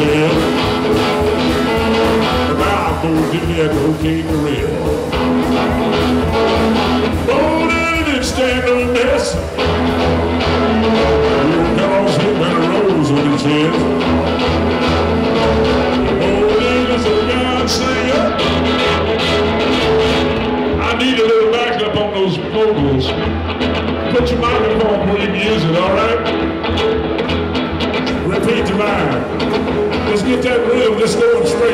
said, the mouth goes in there cocaine and. Oh, that didn't stand no mess. Little dogs hit by the rose on his head. Oh, that is a God singer. I need a little backup on those vocals. Put your microphone where you can use it, all right? Repeat your mind. Let's get that rhythm just going straight